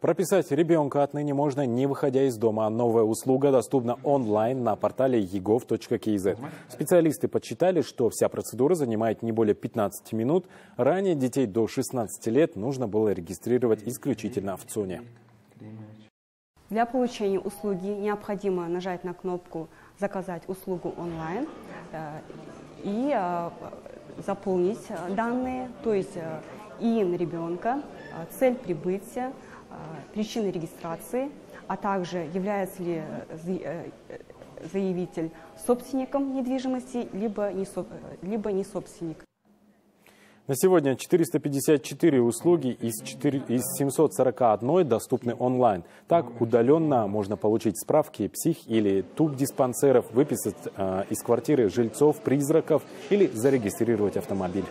Прописать ребенка отныне можно, не выходя из дома. Новая услуга доступна онлайн на портале egov.kz. Специалисты подсчитали, что вся процедура занимает не более 15 минут. Ранее детей до 16 лет нужно было регистрировать исключительно в ЦУНе. Для получения услуги необходимо нажать на кнопку «Заказать услугу онлайн» э, и э, заполнить данные, то есть э, ИИН ребенка, цель прибытия, причины регистрации, а также является ли заявитель собственником недвижимости, либо не, либо не собственник. На сегодня 454 услуги из, 4, из 741 доступны онлайн. Так, удаленно можно получить справки псих- или туб-диспансеров, выписать э, из квартиры жильцов, призраков или зарегистрировать автомобиль.